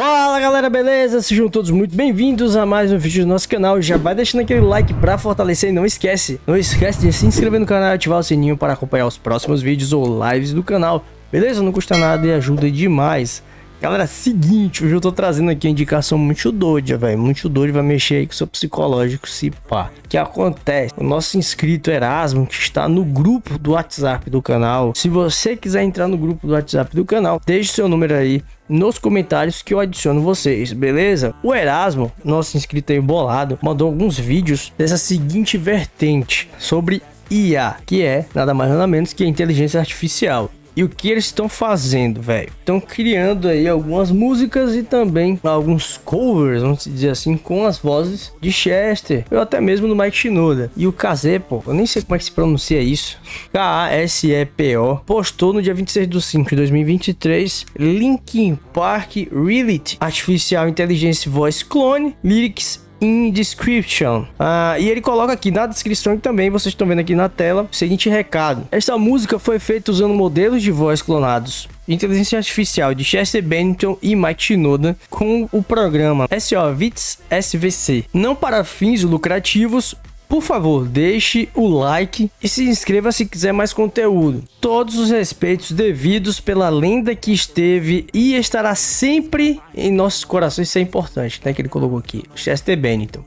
Fala galera, beleza? Sejam todos muito bem-vindos a mais um vídeo do nosso canal. Já vai deixando aquele like pra fortalecer e não esquece, não esquece de se inscrever no canal e ativar o sininho para acompanhar os próximos vídeos ou lives do canal. Beleza? Não custa nada e ajuda demais. Galera, seguinte, hoje eu tô trazendo aqui a indicação muito doida, velho. Muito doida, vai mexer aí com o seu psicológico, se pá. O que acontece? O nosso inscrito Erasmo, que está no grupo do WhatsApp do canal. Se você quiser entrar no grupo do WhatsApp do canal, deixe seu número aí nos comentários que eu adiciono vocês, beleza? O Erasmo, nosso inscrito aí bolado, mandou alguns vídeos dessa seguinte vertente sobre IA, que é nada mais nada menos que inteligência artificial. E o que eles estão fazendo, velho? Estão criando aí algumas músicas e também alguns covers, vamos dizer assim, com as vozes de Chester, ou até mesmo do Mike Shinoda. E o Kazé, pô, eu nem sei como é que se pronuncia isso. K-A-S-E-P-O, postou no dia 26 de 5 de 2023 Linkin Park Reality Artificial Intelligence Voice Clone Lyrics in description. Ah, e ele coloca aqui na descrição também, vocês estão vendo aqui na tela, o seguinte recado. Esta música foi feita usando modelos de voz clonados inteligência artificial de Chester Bennington e Mike Shinoda com o programa SO Vits SVC. Não para fins lucrativos, por favor, deixe o like e se inscreva se quiser mais conteúdo. Todos os respeitos devidos pela lenda que esteve e estará sempre em nossos corações, isso é importante, né? Que ele colocou aqui, Chester Bennington.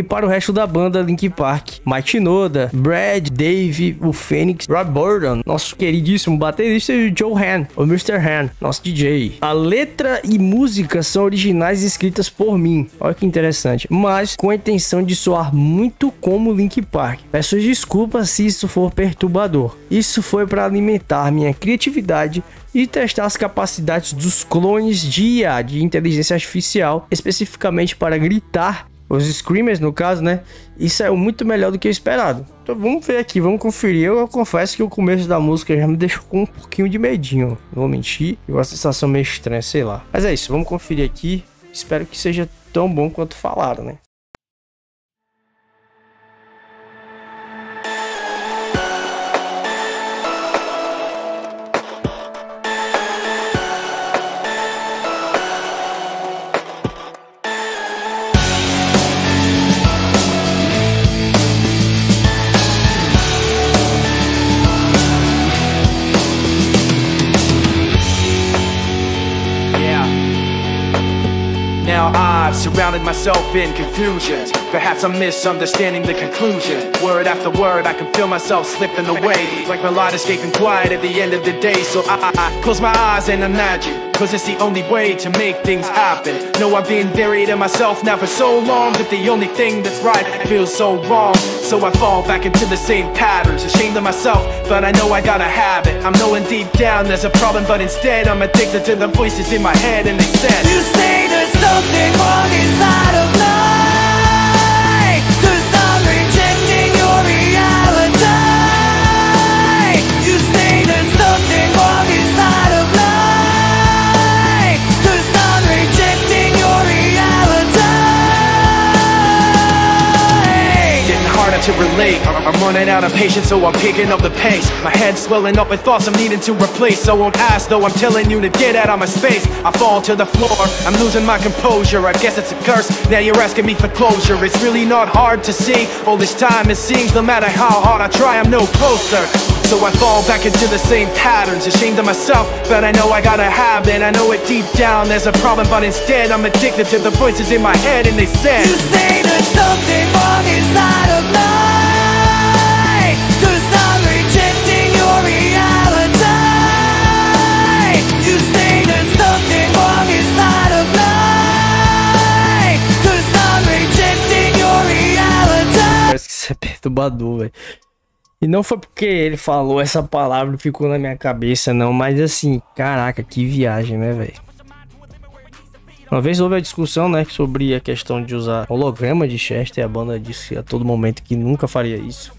E para o resto da banda, Linkin Park, Mike Shinoda, Brad, Dave, o Phoenix, Rob Burton, nosso queridíssimo baterista e Joe Han, o Mr. Han, nosso DJ. A letra e música são originais escritas por mim, olha que interessante, mas com a intenção de soar muito como Linkin Park. Peço desculpas se isso for perturbador. Isso foi para alimentar minha criatividade e testar as capacidades dos clones de IA, de inteligência artificial, especificamente para gritar os screamers no caso, né? Isso é muito melhor do que esperado. Então vamos ver aqui, vamos conferir. Eu, eu, confesso que o começo da música já me deixou com um pouquinho de medinho. Não vou mentir, e uma sensação meio estranha, sei lá. Mas é isso, vamos conferir aqui. Espero que seja tão bom quanto falaram, né? Now I've surrounded myself in confusions. Perhaps I'm misunderstanding the conclusion. Word after word, I can feel myself slipping away. Like my light escaping quiet at the end of the day. So I, I close my eyes and imagine. Cause it's the only way to make things happen. No, I've been buried in myself now for so long that the only thing that's right feels so wrong. So I fall back into the same patterns, ashamed of myself, but I know I gotta have it. I'm knowing deep down there's a problem, but instead I'm addicted to the voices in my head, and they said, You say something wrong inside of me. To relate. I'm running out of patience, so I'm picking up the pace. My head's swelling up with thoughts I'm needing to replace. So won't ask, though I'm telling you to get out of my space. I fall to the floor, I'm losing my composure. I guess it's a curse. Now you're asking me for closure. It's really not hard to see. All this time, it seems no matter how hard I try, I'm no closer. So I fall back into the same patterns, ashamed of myself, but I know I gotta have it. I know it deep down, there's a problem, but instead I'm addicted to the voices in my head, and they said, You say there's something wrong inside of me. Cause I'm rejecting your reality. You say there's something wrong inside of me. Cause I'm rejecting your reality. Parece que isso é perturbador, velho. E não foi porque ele falou essa palavra e ficou na minha cabeça, não. Mas assim, caraca, que viagem, né, velho? Uma vez houve a discussão, né, sobre a questão de usar holograma de Chester. A banda disse a todo momento que nunca faria isso.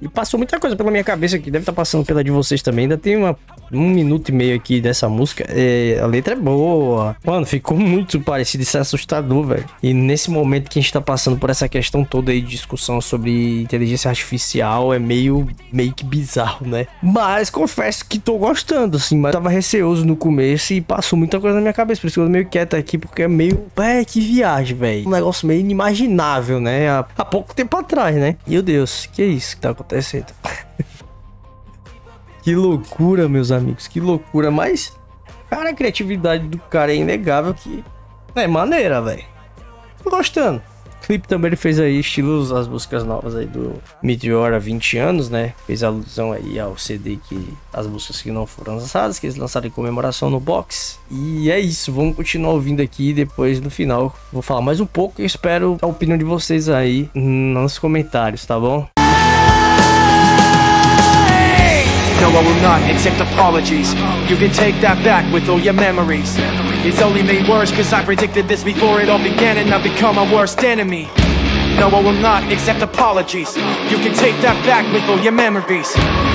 E passou muita coisa pela minha cabeça que deve estar passando pela de vocês também. Ainda tem uma um minuto e meio aqui dessa música. É, a letra é boa. Mano, ficou muito parecido. Isso é assustador, velho. E nesse momento que a gente tá passando por essa questão toda aí de discussão sobre inteligência artificial, é meio, meio que bizarro, né? Mas confesso que tô gostando, assim. Mas tava receoso no começo e passou muita coisa na minha cabeça. Por isso que eu tô meio quieto aqui, porque é meio. É, que viagem, velho. Um negócio meio inimaginável, né? Há, há pouco tempo atrás, né? Meu Deus, que é isso que tá acontecendo? Que loucura, meus amigos, que loucura. Mas, cara, a criatividade do cara é inegável que é maneira, velho. Tô gostando. O clipe também ele fez aí estilos as músicas novas aí do Meteor há 20 anos, né? Fez alusão aí ao CD que as músicas que não foram lançadas, que eles lançaram em comemoração no box. E é isso, vamos continuar ouvindo aqui depois no final vou falar mais um pouco e espero a opinião de vocês aí nos comentários, tá bom? No, I will not accept apologies. You can take that back with all your memories. It's only made worse cause I predicted this before it all began and I've become my worst enemy. No, I will not accept apologies. You can take that back with all your memories.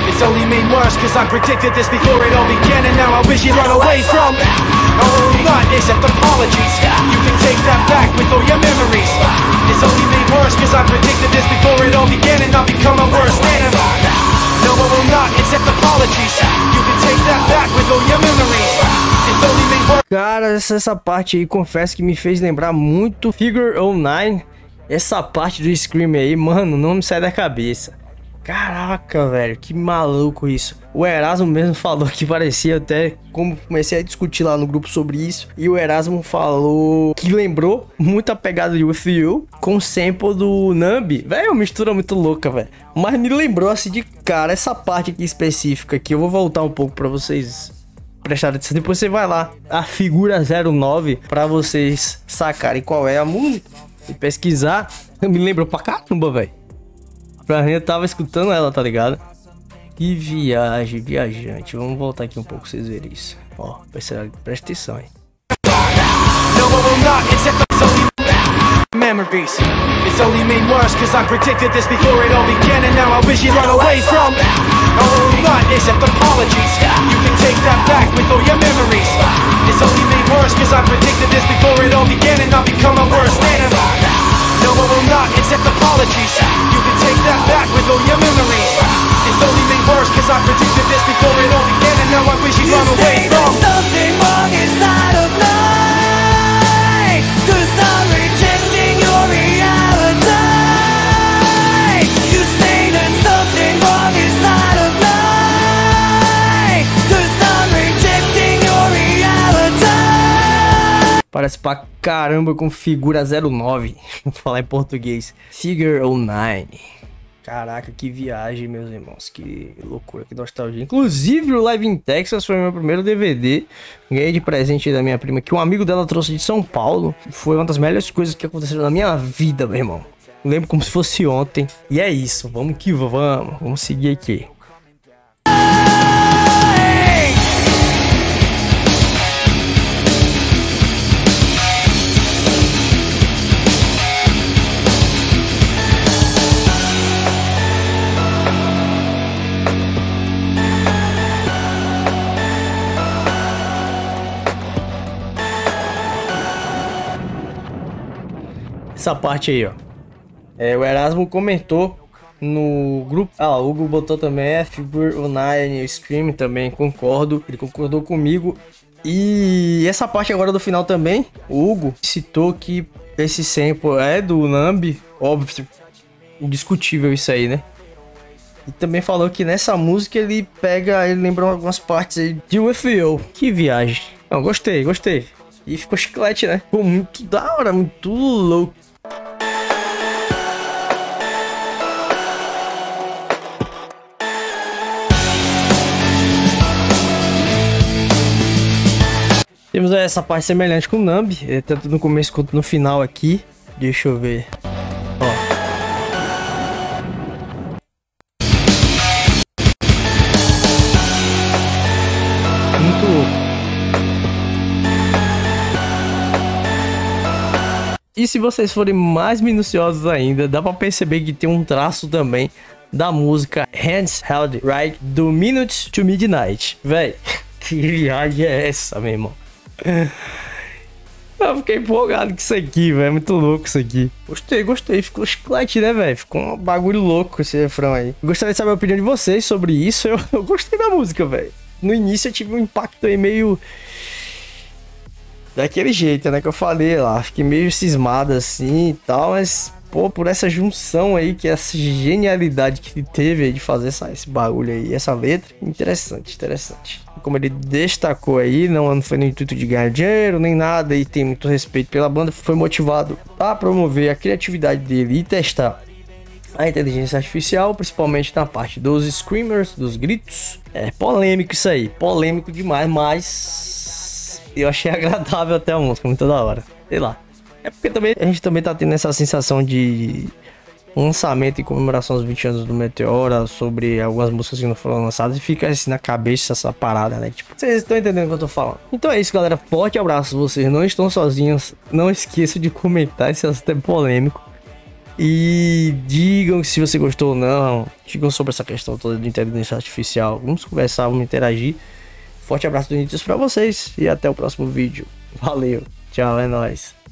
It's only made worse cause I predicted this before it all began and now I wish you'd run away from. No, I will not accept apologies. You can take that back with all your memories. It's only made worse cause I predicted this before it all began and I've become my worst enemy. No, not apologies. You can take that back with all your memories. Cara, essa, essa parte aí, confesso que me fez lembrar muito Figure 09. Essa parte do Scream aí, mano, não me sai da cabeça. Caraca, velho, que maluco isso. O Erasmo mesmo falou que parecia até como comecei a discutir lá no grupo sobre isso. E o Erasmo falou que lembrou muito a pegada de With You com o sample do Nambi. Velho, uma mistura muito louca, velho. Mas me lembrou assim de cara essa parte aqui específica que eu vou voltar um pouco para vocês prestarem atenção. Depois você vai lá, a figura 09, para vocês sacarem qual é a música e pesquisar. Me lembrou pra caramba, velho. Pra mim, eu tava escutando ela, tá ligado? Que viagem, viajante. Vamos voltar aqui um pouco pra vocês verem isso. Ó, presta, presta atenção, hein? I memories. It's only made worse cause I predicted this before it all began and now I wish you'd run away from. No, I will not accept apologies. You can take that back with all your memories. It's only made worse cause I predicted this before it all began and I've become my worst enemy. Parece pra caramba com figura 09. Vou falar em português. Figure 09. Caraca, que viagem, meus irmãos. Que loucura, que nostalgia. Inclusive, o Live in Texas foi meu primeiro DVD. Ganhei de presente da minha prima, que um amigo dela trouxe de São Paulo. Foi uma das melhores coisas que aconteceram na minha vida, meu irmão. Lembro como se fosse ontem. E é isso, vamos que vamos. Vamos seguir aqui. Essa parte aí, ó. É, o Erasmo comentou no grupo. Ah, o Hugo botou também é Figure Online, Scream também, concordo. Ele concordou comigo. E essa parte agora do final também, o Hugo citou que esse sample é do Nambi, óbvio, indiscutível isso aí, né? E também falou que nessa música ele pega, ele lembrou algumas partes aí de UFO. Que viagem. Não, gostei, gostei. E ficou chiclete, né? Ficou muito da hora, muito louco. Temos essa parte semelhante com o Nambi, eh, tanto no começo quanto no final aqui. Deixa eu ver. Ó. E se vocês forem mais minuciosos ainda, dá pra perceber que tem um traço também da música Hands Held Right do Minute to Midnight. Véi, que viagem é essa, meu irmão? Eu fiquei empolgado com isso aqui, velho. Muito louco isso aqui. Gostei, gostei. Ficou chiclete, né, velho? Ficou um bagulho louco esse refrão aí. Gostaria de saber a opinião de vocês sobre isso. Eu, eu gostei da música, velho. No início eu tive um impacto aí meio. Daquele jeito, né? Que eu falei lá. Fiquei meio cismado assim e tal, mas. Pô, por essa junção aí, que essa genialidade que ele teve de fazer essa, esse bagulho aí, essa letra, interessante, interessante como ele destacou aí, não foi no intuito de ganhar dinheiro nem nada e tem muito respeito pela banda, foi motivado a promover a criatividade dele e testar a inteligência artificial, principalmente na parte dos screamers, dos gritos. É polêmico isso aí, polêmico demais, mas eu achei agradável até a música, muito da hora. Sei lá. É porque também a gente também tá tendo essa sensação de lançamento em comemoração aos 20 anos do Meteora, sobre algumas músicas que não foram lançadas, e fica assim na cabeça essa parada, né? Tipo, vocês estão entendendo o que eu tô falando. Então é isso, galera. Forte abraço, vocês não estão sozinhos. Não esqueça de comentar assunto é polêmico. E digam se você gostou ou não. Digam sobre essa questão toda de inteligência artificial. Vamos conversar, vamos interagir. Forte abraço do Nitius pra vocês e até o próximo vídeo. Valeu, tchau, é nóis.